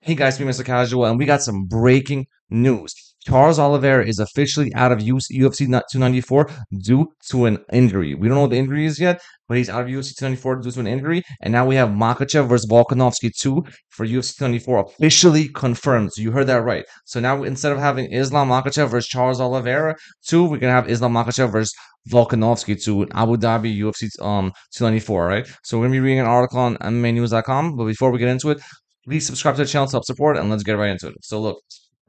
Hey guys, me Mr. Casual, and we got some breaking news. Charles Oliveira is officially out of UFC 294 due to an injury. We don't know what the injury is yet, but he's out of UFC 294 due to an injury. And now we have Makhachev versus Volkanovski 2 for UFC 294 officially confirmed. So you heard that right. So now instead of having Islam Makhachev versus Charles Oliveira 2, we're going to have Islam Makhachev versus Volkanovski 2 in Abu Dhabi UFC um 294, right? So we're to be reading an article on MMAnews.com. But before we get into it, please subscribe to the channel to help support and let's get right into it. So look,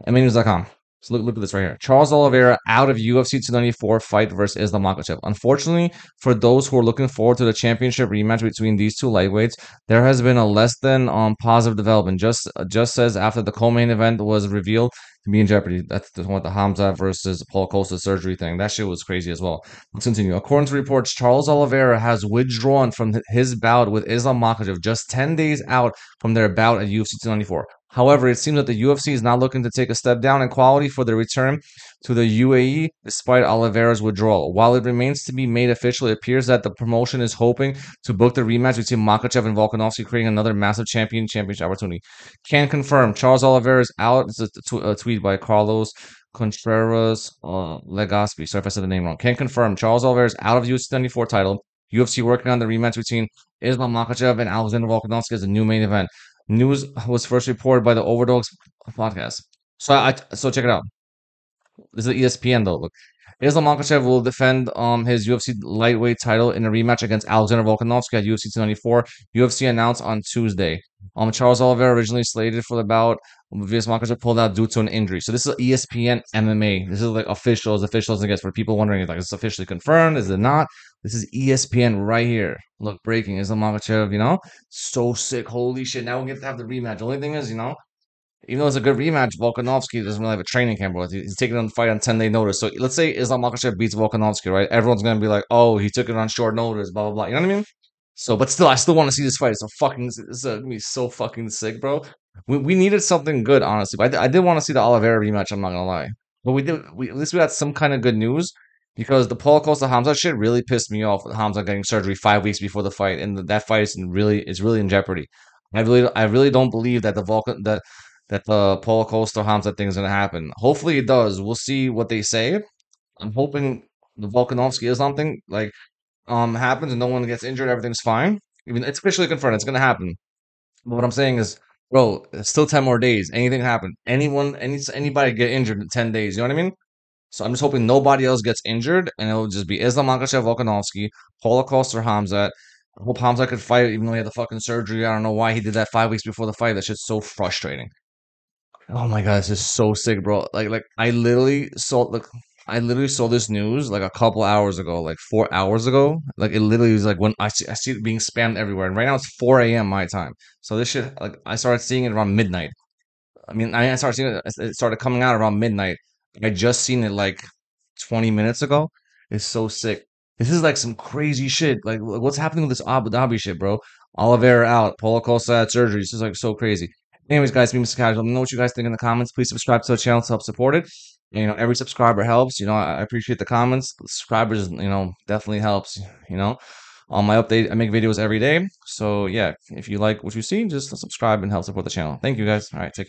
MMAnews.com. So look, look at this right here. Charles Oliveira out of UFC 294 fight versus Islam Makhachev. Unfortunately, for those who are looking forward to the championship rematch between these two lightweights, there has been a less than um, positive development. Just just says after the co-main event was revealed to be in jeopardy. That's the one the Hamza versus Paul Costa surgery thing. That shit was crazy as well. Let's continue. According to reports, Charles Oliveira has withdrawn from his bout with Islam Makhachev just 10 days out from their bout at UFC 294. However, it seems that the UFC is not looking to take a step down in quality for the return to the UAE despite Oliveira's withdrawal. While it remains to be made official, it appears that the promotion is hoping to book the rematch between Makhachev and Volkanovski, creating another massive champion championship opportunity. Can confirm Charles Oliveira is out. It's a, a tweet by Carlos Contreras uh, Legaspi. Sorry if I said the name wrong. Can confirm Charles Oliveira is out of UFC 94 title. UFC working on the rematch between Islam Makhachev and Alexander Volkanovski as a new main event. News was first reported by the Overdogs podcast. So I so check it out. This is ESPN though. Look, Islam Makhachev will defend um his UFC lightweight title in a rematch against Alexander Volkanovski at UFC 294. UFC announced on Tuesday. Um, Charles Oliveira originally slated for the bout. Vias Makhachev pulled out due to an injury. So this is ESPN MMA. This is like official as official as it gets. For people wondering, like, is this officially confirmed? Is it not? This is ESPN right here. Look, breaking Islam Makhachev. You know, so sick. Holy shit! Now we get to have the rematch. The only thing is, you know, even though it's a good rematch, Volkanovski doesn't really have a training camp. But he's taking on the fight on 10 day notice. So let's say Islam Makhachev beats Volkanovski, right? Everyone's going to be like, oh, he took it on short notice, blah, blah, blah. You know what I mean? So, but still, I still want to see this fight. It's a fucking, it's going to be so fucking sick, bro. We, we needed something good, honestly. But I, I did want to see the Oliveira rematch, I'm not going to lie. But we did, we, at least we got some kind of good news because the Paul Costa Hamza shit really pissed me off. Hamza getting surgery five weeks before the fight, and that fight is really is really in jeopardy. I really I really don't believe that the Vulcan that that the Paulo Costa Hamza thing is going to happen. Hopefully it does. We'll see what they say. I'm hoping the Volkanovski is something like um happens and no one gets injured, everything's fine. Even it's officially confirmed, it's going to happen. But what I'm saying is, bro, it's still 10 more days. Anything happen. Anyone, any anybody get injured in 10 days. You know what I mean? So I'm just hoping nobody else gets injured, and it'll just be Islam Makhachev, Volkanovski, Paulo Costa, Hamza. I hope Hamza could fight, even though he had the fucking surgery. I don't know why he did that five weeks before the fight. That shit's so frustrating. Oh my god, this is so sick, bro. Like, like I literally saw, like, I literally saw this news like a couple hours ago, like four hours ago. Like it literally was like when I see I see it being spammed everywhere, and right now it's four a.m. my time. So this shit, like, I started seeing it around midnight. I mean, I started seeing it. It started coming out around midnight. I just seen it like twenty minutes ago. It's so sick. This is like some crazy shit. Like, what's happening with this Abu Dhabi shit, bro? Oliveira out, Paulo Costa had surgery. This is like so crazy. Anyways, guys, me, Mr. Casual. Let me know what you guys think in the comments. Please subscribe to the channel to help support it. You know, every subscriber helps. You know, I appreciate the comments. Subscribers, you know, definitely helps. You know, um, on my update, I make videos every day. So yeah, if you like what you see, just subscribe and help support the channel. Thank you, guys. All right, take care.